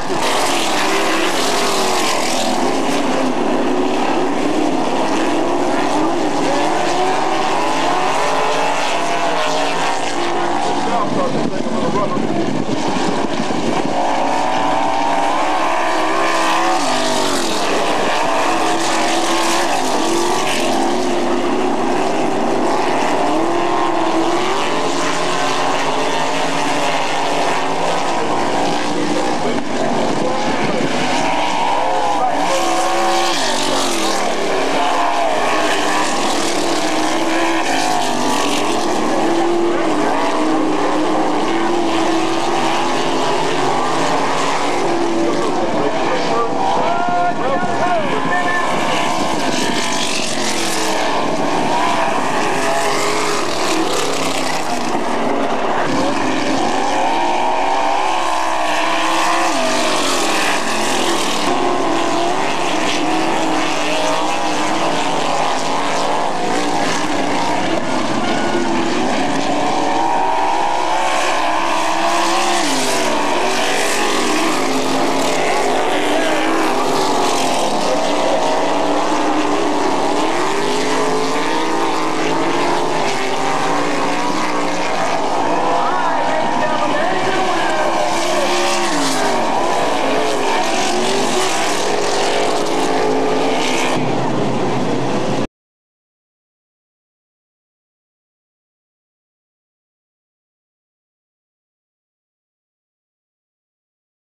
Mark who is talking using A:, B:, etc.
A: I'm going to Thank you.